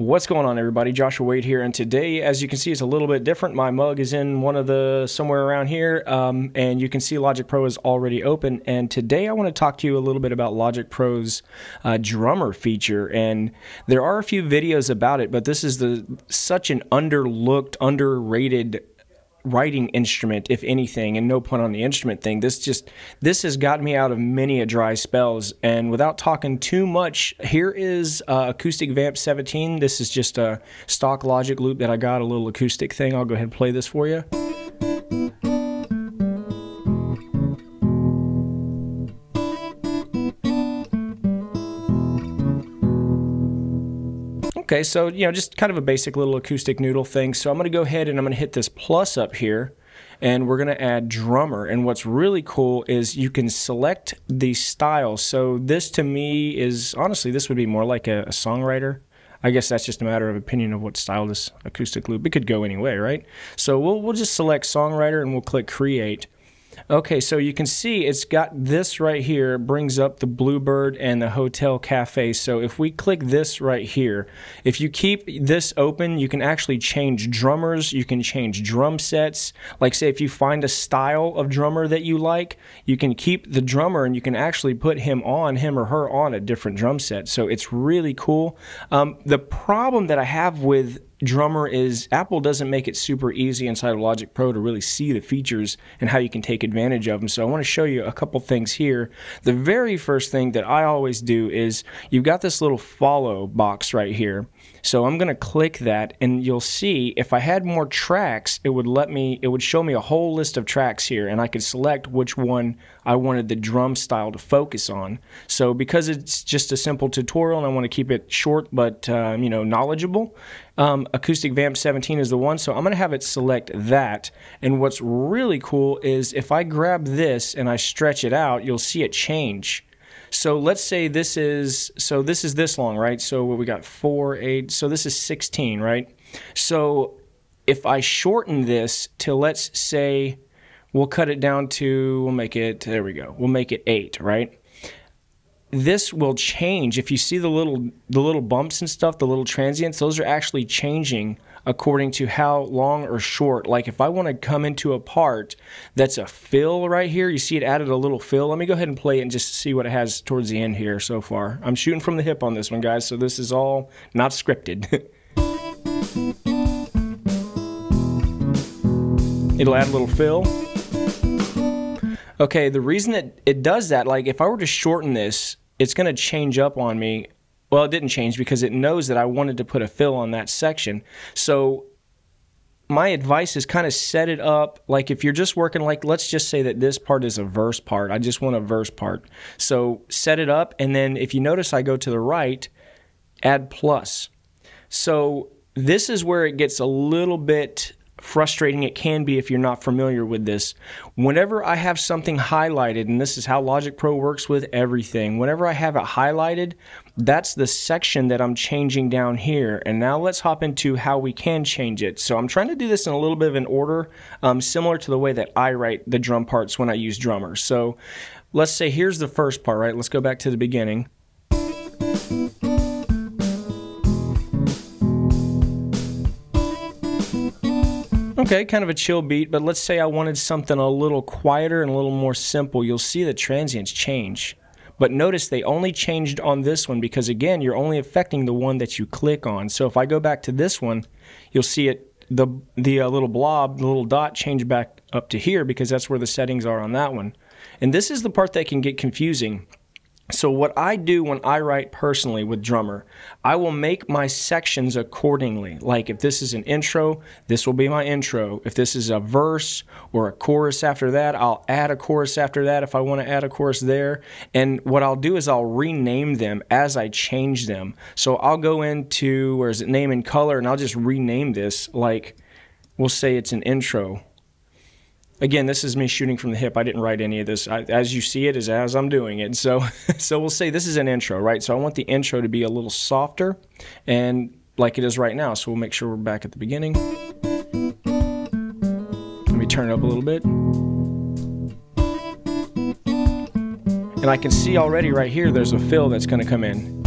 What's going on, everybody? Joshua Wade here, and today, as you can see, it's a little bit different. My mug is in one of the somewhere around here, um, and you can see Logic Pro is already open. And today, I want to talk to you a little bit about Logic Pro's uh, drummer feature. And there are a few videos about it, but this is the such an underlooked, underrated writing instrument if anything and no pun on the instrument thing this just this has got me out of many a dry spells. And without talking too much here is uh, acoustic vamp 17 this is just a stock logic loop that i got a little acoustic thing. I'll go ahead and play this for you Okay, so you know, just kind of a basic little acoustic noodle thing. So I'm going to go ahead and I'm going to hit this plus up here and we're going to add drummer. And what's really cool is you can select the style. So this to me is honestly, this would be more like a, a songwriter. I guess that's just a matter of opinion of what style this acoustic loop. It could go anyway, right? So we'll we'll just select songwriter and we'll click create. Okay, so you can see it's got this right here, brings up the Bluebird and the Hotel Cafe. So if we click this right here, if you keep this open, you can actually change drummers, you can change drum sets. Like say if you find a style of drummer that you like, you can keep the drummer and you can actually put him on, him or her on a different drum set. So it's really cool. Um, the problem that I have with drummer is Apple doesn't make it super easy inside of Logic Pro to really see the features and how you can take advantage of them. So I want to show you a couple things here. The very first thing that I always do is you've got this little follow box right here. So I'm going to click that and you'll see if I had more tracks, it would let me, it would show me a whole list of tracks here and I could select which one I wanted the drum style to focus on. So because it's just a simple tutorial and I want to keep it short but, uh, you know, knowledgeable, um, Acoustic Vamp 17 is the one, so I'm going to have it select that. And what's really cool is if I grab this and I stretch it out, you'll see it change. So let's say this is so this is this long, right? So we got four, eight. So this is 16, right? So if I shorten this to let's say we'll cut it down to we'll make it there we go. We'll make it eight, right? this will change if you see the little the little bumps and stuff the little transients those are actually changing according to how long or short. Like if i want to come into a part that's a fill right here you see it added a little fill? Let me go ahead and play it and just see what it has towards the end here so far. I'm shooting from the hip on this one guys so this is all not scripted. It'll add a little fill. Okay, the reason that it does that, like if I were to shorten this, it's going to change up on me. Well, it didn't change because it knows that I wanted to put a fill on that section. So my advice is kind of set it up like if you're just working like let's just say that this part is a verse part. I just want a verse part. So set it up and then if you notice I go to the right, add plus. So this is where it gets a little bit frustrating it can be if you're not familiar with this. Whenever I have something highlighted, and this is how Logic Pro works with everything, whenever I have it highlighted, that's the section that I'm changing down here. And now let's hop into how we can change it. So I'm trying to do this in a little bit of an order, um, similar to the way that I write the drum parts when I use drummer. So let's say here's the first part, right? Let's go back to the beginning. Okay, kind of a chill beat, but let's say I wanted something a little quieter and a little more simple. You'll see the transients change. But notice they only changed on this one because, again, you're only affecting the one that you click on. So if I go back to this one, you'll see it the the uh, little blob, the little dot change back up to here because that's where the settings are on that one. And this is the part that can get confusing. So what I do when I write personally with Drummer, I will make my sections accordingly. Like if this is an intro, this will be my intro. If this is a verse or a chorus after that, I'll add a chorus after that if I want to add a chorus there. And what I'll do is I'll rename them as I change them. So I'll go into where is it name and color and I'll just rename this like we'll say it's an intro again, this is me shooting from the hip. I didn't write any of this. I, as you see it, is as I'm doing it. So, so we'll say this is an intro, right? So I want the intro to be a little softer, and like it is right now. So we'll make sure we're back at the beginning. Let me turn it up a little bit. And I can see already right here there's a fill that's going to come in.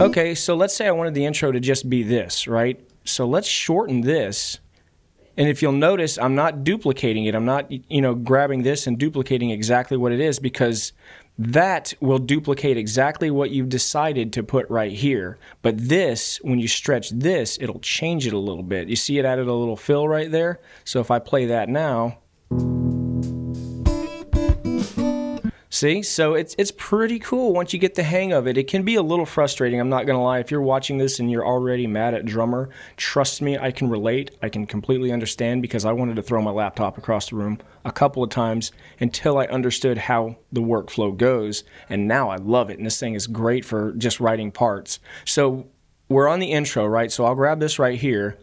Okay, so let's say I wanted the intro to just be this, right? So let's shorten this. And if you'll notice, I'm not duplicating it. I'm not, you know, grabbing this and duplicating exactly what it is because that will duplicate exactly what you've decided to put right here. But this, when you stretch this, it'll change it a little bit. You see it added a little fill right there? So if I play that now, See, so it's it's pretty cool once you get the hang of it. It can be a little frustrating. I'm not gonna lie. If you're watching this and you're already mad at drummer, trust me, I can relate. I can completely understand because I wanted to throw my laptop across the room a couple of times until I understood how the workflow goes, and now I love it. And this thing is great for just writing parts. So we're on the intro, right? So I'll grab this right here,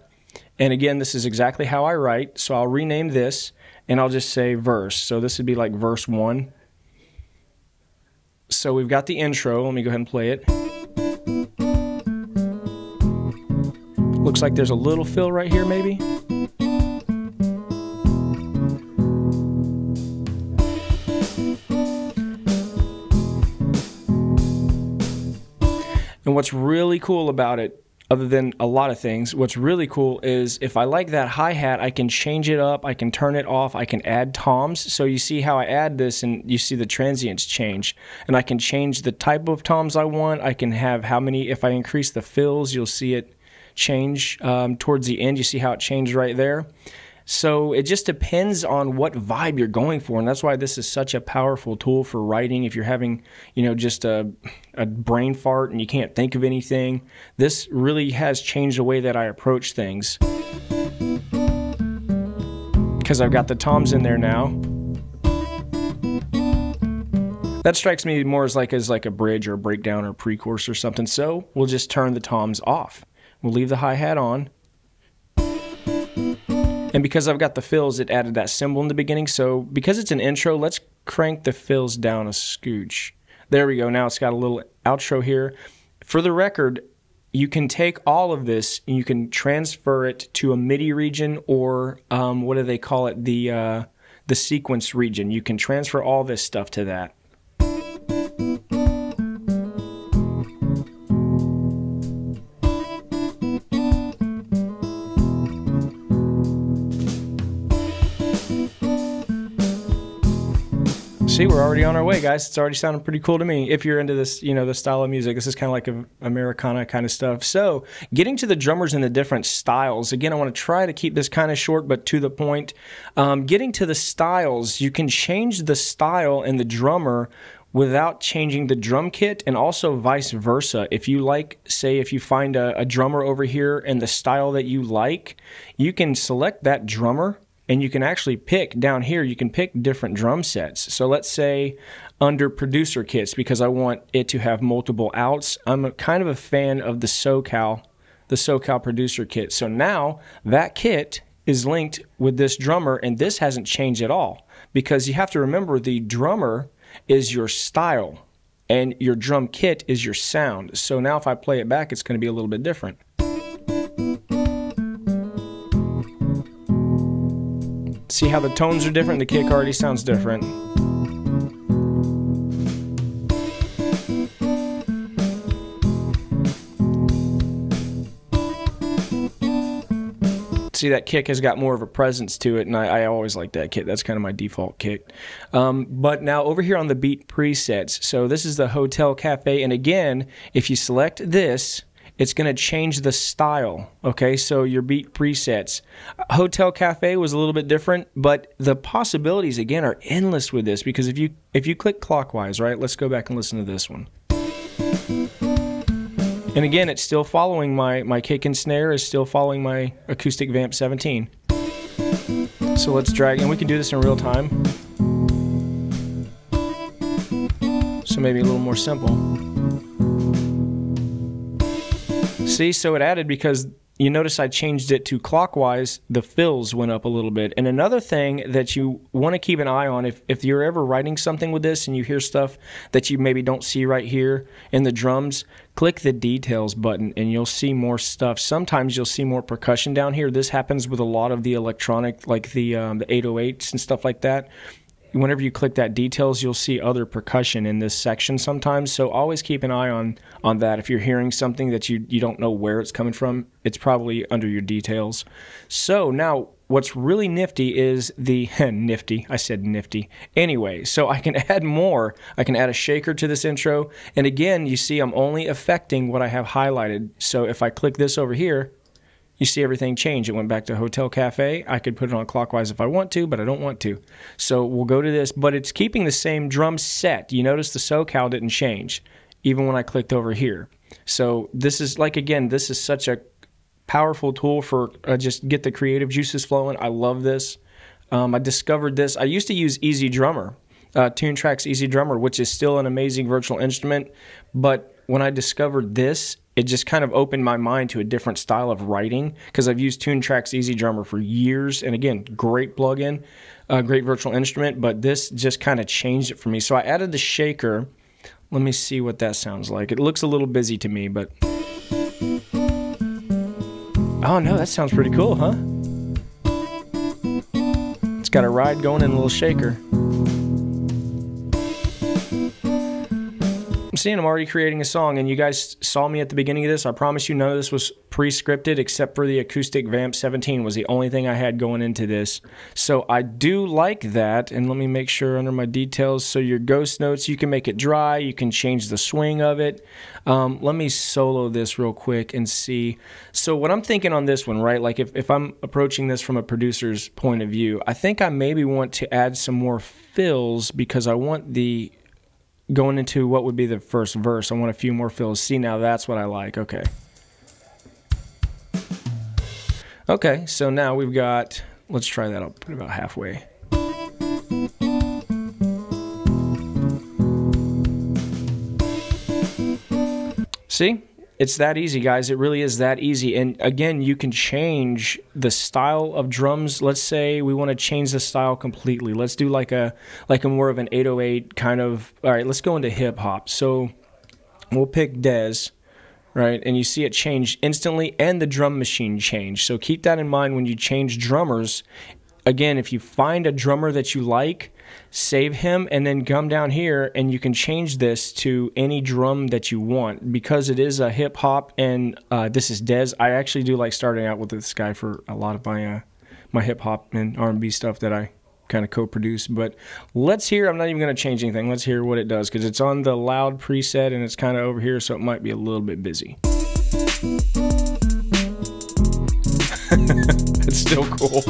and again, this is exactly how I write. So I'll rename this, and I'll just say verse. So this would be like verse one so we've got the intro. Let me go ahead and play it. Looks like there's a little fill right here, maybe. And what's really cool about it other than a lot of things. What's really cool is if I like that hi hat, I can change it up, I can turn it off, I can add toms. So you see how I add this and you see the transients change. And I can change the type of toms I want. I can have how many, if I increase the fills, you'll see it change um, towards the end. You see how it changed right there. So it just depends on what vibe you're going for, and that's why this is such a powerful tool for writing. If you're having, you know, just a, a brain fart and you can't think of anything, this really has changed the way that I approach things. Because I've got the toms in there now. That strikes me more as like as like a bridge or a breakdown or pre-chorus or something. So we'll just turn the toms off. We'll leave the hi hat on and because I've got the fills, it added that cymbal in the beginning. So because it's an intro, let's crank the fills down a scooch. There we go. Now it's got a little outro here. For the record, you can take all of this and you can transfer it to a MIDI region or um, what do they call it? The uh, the sequence region. You can transfer all this stuff to that. See, we're already on our way, guys. It's already sounding pretty cool to me. If you're into this, you know, the style of music, this is kind of like a Americana kind of stuff. So, getting to the drummers and the different styles. Again, I want to try to keep this kind of short but to the point. Um, getting to the styles, you can change the style and the drummer without changing the drum kit and also vice versa. If you like, say, if you find a, a drummer over here and the style that you like, you can select that drummer and you can actually pick down here you can pick different drum sets. So let's say under producer kits because i want it to have multiple outs. I'm kind of a fan of the socal the socal producer kit. So now that kit is linked with this drummer and this hasn't changed at all because you have to remember the drummer is your style and your drum kit is your sound. So now if i play it back it's going to be a little bit different See how the tones are different? The kick already sounds different. see that kick has got more of a presence to it, and I, I always like that kick. That's kind of my default kick. Um, but now over here on the beat presets, so this is the Hotel Cafe, and again, if you select this, it's going to change the style. Okay, so your beat presets. Hotel Cafe was a little bit different, but the possibilities again are endless with this because if you if you click clockwise, right? Let's go back and listen to this one. And again, it's still following my my kick and snare is still following my acoustic vamp 17. So let's drag, and we can do this in real time. So maybe a little more simple. See, so it added because you notice I changed it to clockwise, the fills went up a little bit. And another thing that you want to keep an eye on if, if you're ever writing something with this and you hear stuff that you maybe don't see right here in the drums, click the details button and you'll see more stuff. Sometimes you'll see more percussion down here. This happens with a lot of the electronic, like the, um, the 808s and stuff like that whenever you click that details, you'll see other percussion in this section sometimes. So always keep an eye on on that. If you're hearing something that you you don't know where it's coming from, it's probably under your details. So now what's really nifty is the nifty. I said nifty. Anyway, so I can add more. I can add a shaker to this intro. And again, you see I'm only affecting what I have highlighted. So if I click this over here, you see everything change. It went back to Hotel Cafe. I could put it on clockwise if I want to, but I don't want to. So we'll go to this, but it's keeping the same drum set. You notice the SoCal didn't change, even when I clicked over here. So this is like, again, this is such a powerful tool for uh, just get the creative juices flowing. I love this. Um, I discovered this. I used to use EZdrummer, uh, EZdrummer, which is still an amazing virtual instrument. But when I discovered this, it just kind of opened my mind to a different style of writing because I've used Toontrack's Easy Drummer for years. And again, great plugin, uh, great virtual instrument, but this just kind of changed it for me. So I added the shaker. Let me see what that sounds like. It looks a little busy to me, but. Oh no, that sounds pretty cool, huh? It's got a ride going and a little shaker. Seeing I'm already creating a song, and you guys saw me at the beginning of this. I promise you, none of this was pre-scripted except for the acoustic Vamp 17 was the only thing I had going into this. So I do like that, and let me make sure under my details. So your ghost notes, you can make it dry, you can change the swing of it. Um, let me solo this real quick and see. So what I'm thinking on this one, right? Like if, if I'm approaching this from a producer's point of view, I think I maybe want to add some more fills because I want the going into what would be the first verse, I want a few more fills. See, now that's what I like. Okay. Okay, so now we've got, let's try that. I'll put about halfway. See? It's that easy, guys. It really is that easy. And again, you can change the style of drums. Let's say we want to change the style completely. Let's do like a like a more of an 808 kind of. All right, let's go into hip hop. So we'll pick Dez, right? And you see it change instantly, and the drum machine change. So keep that in mind when you change drummers. Again, if you find a drummer that you like, save him, and then come down here and you can change this to any drum that you want because it is a hip hop and uh, this is Dez. I actually do like starting out with this guy for a lot of my uh, my hip hop and R and B stuff that I kind of co-produce. But let's hear. I'm not even going to change anything. Let's hear what it does because it's on the loud preset and it's kind of over here, so it might be a little bit busy. it's still cool.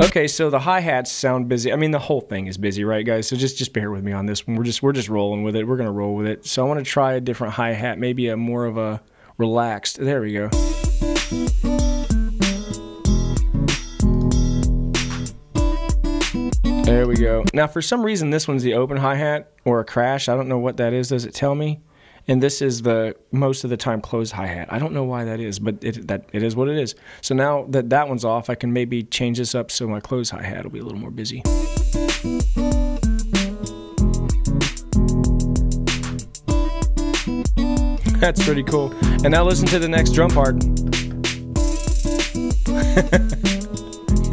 Okay, so the hi hats sound busy. I mean, the whole thing is busy, right, guys? So just just bear with me on this one. We're just we're just rolling with it. We're gonna roll with it. So I want to try a different hi hat, maybe a more of a relaxed. There we go. There we go. Now, for some reason, this one's the open hi hat or a crash. I don't know what that is. Does it tell me? And this is the most of the time closed hi hat. I don't know why that is, but it that it is what it is. So now that that one's off, I can maybe change this up so my closed hi hat will be a little more busy. That's pretty cool. And now listen to the next drum part.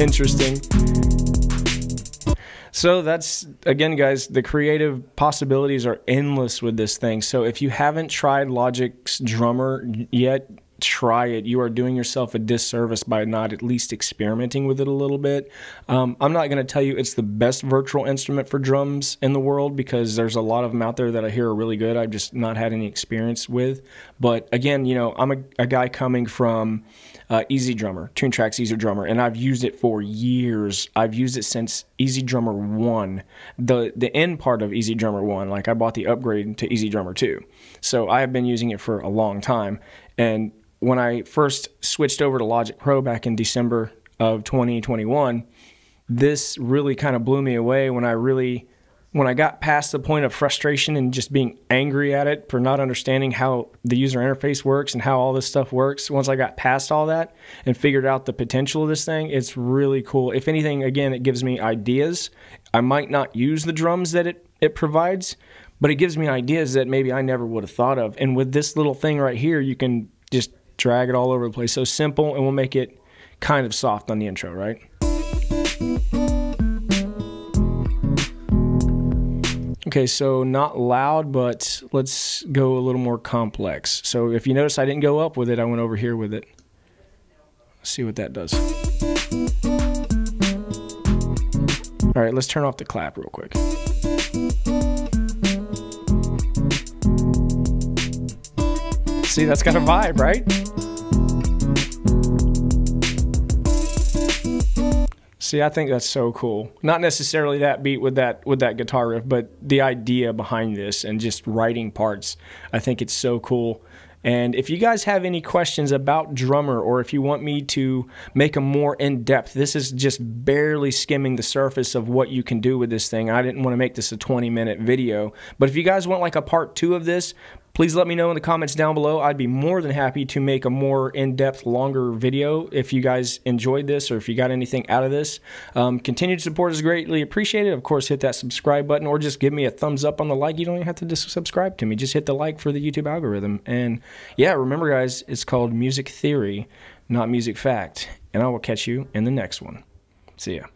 Interesting. So that's again, guys, the creative possibilities are endless with this thing. So if you haven't tried Logic's drummer yet, try it. You are doing yourself a disservice by not at least experimenting with it a little bit. Um, I'm not going to tell you it's the best virtual instrument for drums in the world because there's a lot of them out there that I hear are really good. I've just not had any experience with. But again, you know, I'm a, a guy coming from uh, EZdrummer, Easy Drummer, and I've used it for years. I've used it since EZdrummer 1, the, the end part of EZdrummer 1. Like I bought the upgrade to EZdrummer 2. So I have been using it for a long time. And when I first switched over to Logic Pro back in December of 2021, this really kind of blew me away when I really when I got past the point of frustration and just being angry at it for not understanding how the user interface works and how all this stuff works, once I got past all that and figured out the potential of this thing, it's really cool. If anything, again, it gives me ideas. I might not use the drums that it, it provides, but it gives me ideas that maybe I never would have thought of. And with this little thing right here, you can just drag it all over the place. So simple, and we'll make it kind of soft on the intro, right? Okay, so not loud, but let's go a little more complex. So if you notice I didn't go up with it, I went over here with it. Let's see what that does. All right, let's turn off the clap real quick. See, that's got a vibe, right? See, I think that's so cool. Not necessarily that beat with that with that guitar riff, but the idea behind this and just writing parts. I think it's so cool. And if you guys have any questions about Drummer or if you want me to make a more in depth, this is just barely skimming the surface of what you can do with this thing. I didn't want to make this a 20 minute video. But if you guys want like a part two of this, please let me know in the comments down below. I'd be more than happy to make a more in-depth, longer video if you guys enjoyed this or if you got anything out of this. Um, continued support is greatly appreciated. Of course, hit that subscribe button or just give me a thumbs up on the like. You don't even have to subscribe to me. Just hit the like for the YouTube algorithm. And yeah, remember guys, it's called Music Theory, not Music Fact. And I will catch you in the next one. See ya.